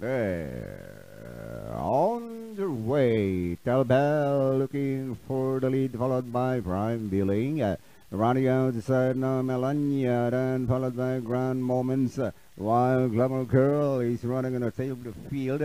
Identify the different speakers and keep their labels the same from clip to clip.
Speaker 1: There. On the way. Tell Bell looking for the lead, followed by Prime Billing. Uh, running outside now, Melania, then followed by Grand Moments. Uh, while Glamour Girl is running on the tail of the field.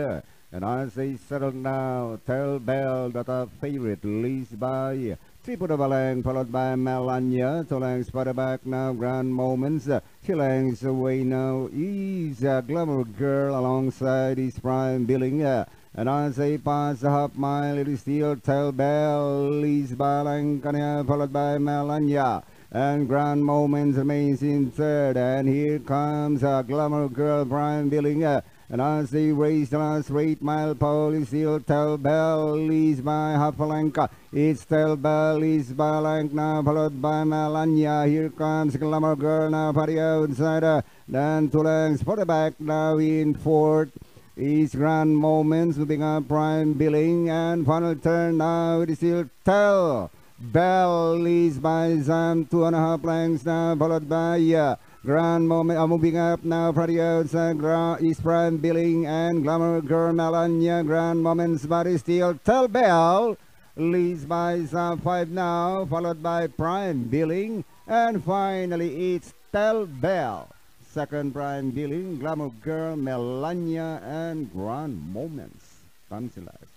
Speaker 1: And as they settle now, Tell Bell, that a favorite, leads by Triple Avalang, followed by Melania. Tolang spotted back now, Grand Moments. Uh, Chillang's away now is a Glamour Girl alongside his Prime Billing. And as they pass the half mile, it is still Tell Bell, leads by Langkania, followed by Melania. And Grand Moments remains in third. And here comes a Glamour Girl, Prime Billing. And as they race the last eight mile pole, is still Tell Bell, leads by Hafalenka. It's Tell Bell, leads by Lank now, followed by Melania. Here comes Glamour Girl now, party outside. Uh, then Tulangs for the back now in fourth. Is Grand Moments moving up Prime Billing and final turn now it is still Tell Bell leads by Zam two and a half lengths now followed by uh, Grand Moment uh, moving up now Friday outside Gra- is Prime Billing and Glamour Girl Melania Grand Moments but it's still Tell Bell leads by Zam five now followed by Prime Billing and finally it's Tell Bell Second Prime Billing, Glamour Girl, Melania, and Grand Moments. Tansilas.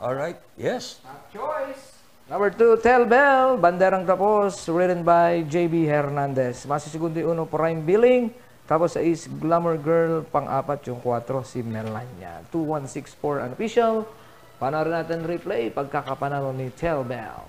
Speaker 2: All right. Yes.
Speaker 3: Choice. Number 2, Tel Bell, Banderang Tapos, written by JB Hernandez. Masisigundo yung uno, Prime Billing. Tapos sa is Glamour Girl, pang-apat yung 4, si Melania. 2164 unofficial. Panoorin natin replay, pagkakapanalo ni Tel Bell.